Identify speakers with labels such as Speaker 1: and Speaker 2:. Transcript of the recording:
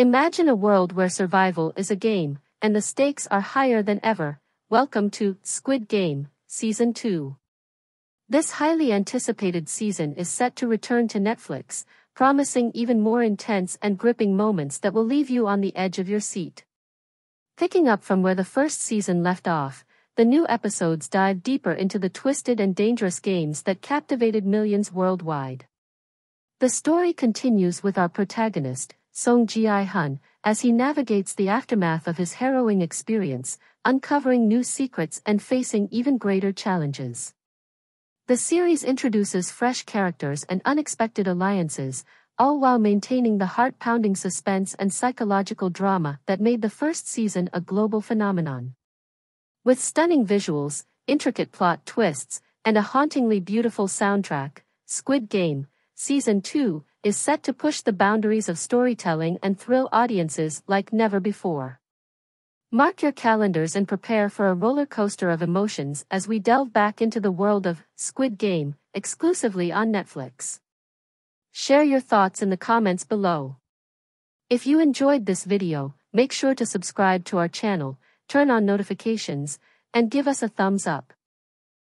Speaker 1: Imagine a world where survival is a game, and the stakes are higher than ever. Welcome to Squid Game, Season 2. This highly anticipated season is set to return to Netflix, promising even more intense and gripping moments that will leave you on the edge of your seat. Picking up from where the first season left off, the new episodes dive deeper into the twisted and dangerous games that captivated millions worldwide. The story continues with our protagonist, Seong Gi-hun, as he navigates the aftermath of his harrowing experience, uncovering new secrets and facing even greater challenges. The series introduces fresh characters and unexpected alliances, all while maintaining the heart-pounding suspense and psychological drama that made the first season a global phenomenon. With stunning visuals, intricate plot twists, and a hauntingly beautiful soundtrack, Squid Game, Season 2, is set to push the boundaries of storytelling and thrill audiences like never before. Mark your calendars and prepare for a roller coaster of emotions as we delve back into the world of Squid Game, exclusively on Netflix. Share your thoughts in the comments below. If you enjoyed this video, make sure to subscribe to our channel, turn on notifications, and give us a thumbs up.